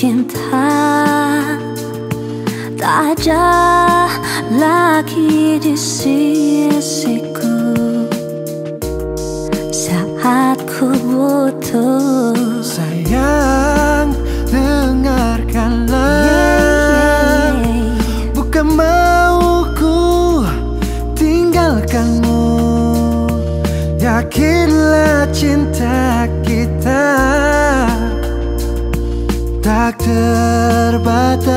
cinta. Tak ada lagi di sisiku. Saat ku butuh. Sayang, dengarkanlah. Yeah, yeah, yeah. Bukan tinggalkanmu. Yakinlah cinta kita Tak terbatas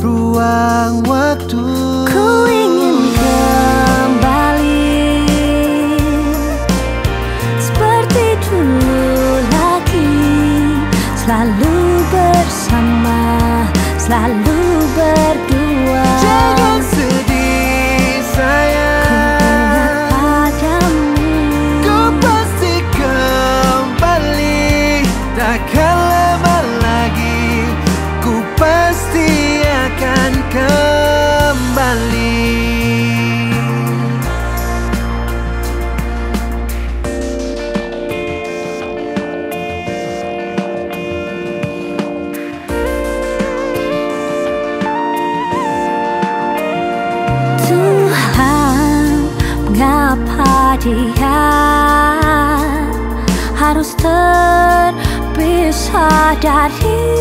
ruang waktu. Ku ingin kembali Seperti dulu lagi. Selalu bersama Selalu berdua. Jangan sedih sayang dia harus terpisah dari